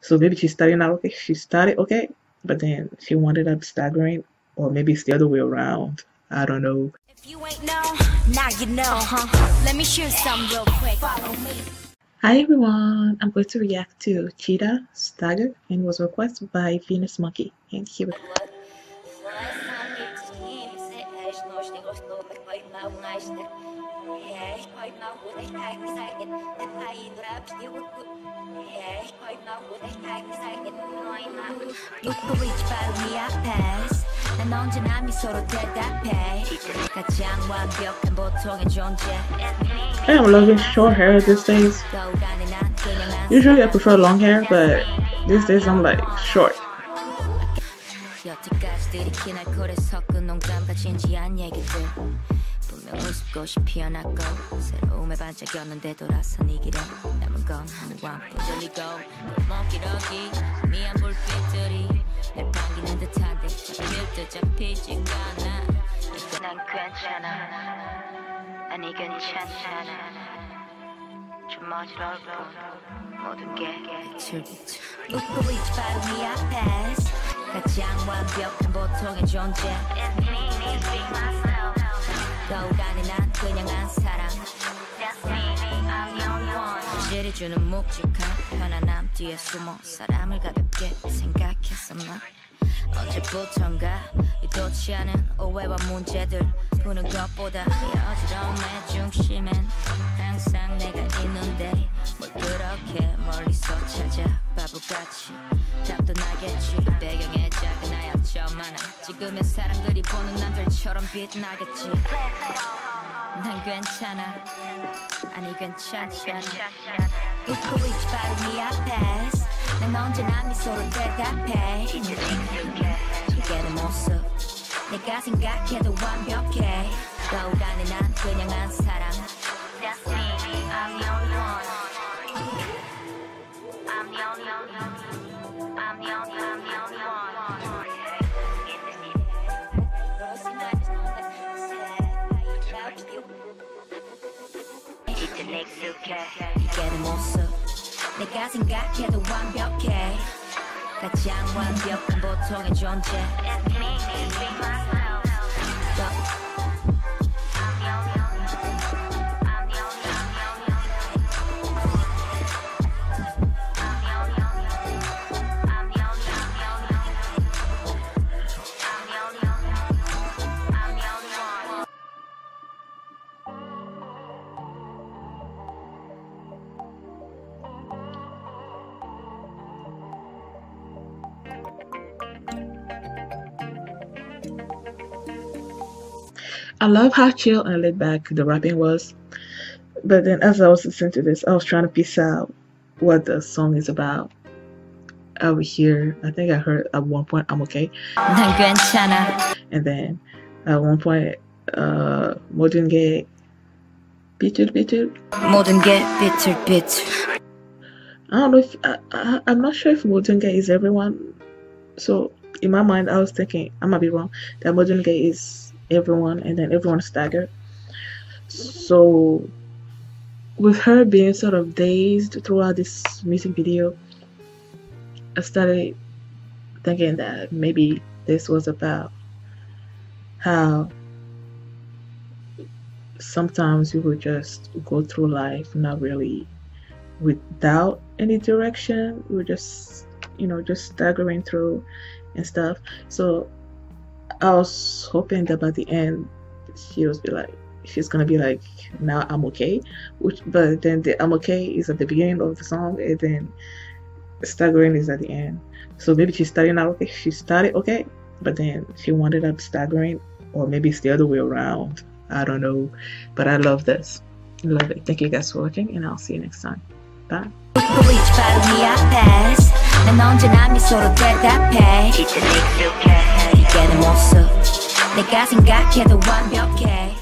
So maybe she started out okay. She started okay, but then she wanted up staggering, or maybe it's the other way around. I don't know. If you ain't know, now you know, huh? Let me share some real quick. Follow me. Hi everyone, I'm going to react to Cheetah Stagger and was requested by Venus Monkey. And here we go. 웃고 있지 바로 네 앞에 난 언제나 미소로 대답해 가장 완벽한 보통의 존재 I am loving short hair these days. 떠오르는 난 그냥 한 Usually I prefer long hair, but these days I'm like short. 여태까지 들이킨 알코올에 섞은 농담과 진지한 얘기들 우습고시 피어났고 새로움에 반짝였는데 돌아선 이 길에 남은 건 한광뿐 들리고 먹기러기 미안 불빛들이 날 반기는 듯한데 듯 잡히지가 않아. 난 괜찮아. 아니 괜찮잖아. 좀 어지럽고 모든 게 비틀비틀 웃고 있지 바로 네 앞에. 가장 완벽한 보통의 존재 떠오가는 난 그냥 한 사람. 지를 주는 묵직한 편안함 뒤에 숨어 사람을 가볍게 생각했었나? 언제부턴가 이도치 않은 오해와 문제들 푸는 것보다 이 어지러운 내 중심엔 항상 내가 있는데 뭘 그렇게 멀리서 찾아 바보같이. 답도 나겠지. 배경에 작은 하얗점 하나 지금의 사람들이 보는 남들처럼 빛나겠지. 난 괜찮아. 아니 괜찮잖아. 웃고 있지 바로 네 앞에. 난 언제나 미소로 대답해. 이게는 모습 내가 생각해도 완벽해. 떠오가는 난 그냥 한 사람. That's me, 내가 생각해도 완벽해. 가장 완벽한 보통의 존재 I love how chill and laid back the rapping was. But then as I was listening to this, I was trying to piece out what the song is about. Over here, I think I heard at one point, I'm okay. and then at one point, uh, Modern Gay, bitter, bitter. Modern Gay, bitter, bitter. I don't know if, I, I, I'm not sure if Modern Gay is everyone. So in my mind, I was thinking, I might be wrong, that Modern Gay is everyone, and then everyone staggered. So with her being sort of dazed throughout this music video, I started thinking that maybe this was about how sometimes you would just go through life not really without any direction. we're just, you know, just staggering through and stuff. So I was hoping that by the end she was be like, she's gonna be like, now I'm okay. Which, but then the I'm okay is at the beginning of the song, and then staggering is at the end. So maybe she started out okay. She started okay, but then she wanted up staggering, or maybe it's the other way around. I don't know, but I love this. Love it. Thank you guys for watching, and I'll see you next time. Bye. 문제는 없어. 내가 생각해도 완벽해.